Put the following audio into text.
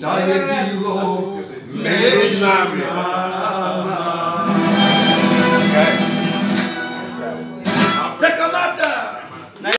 Šta je bilo među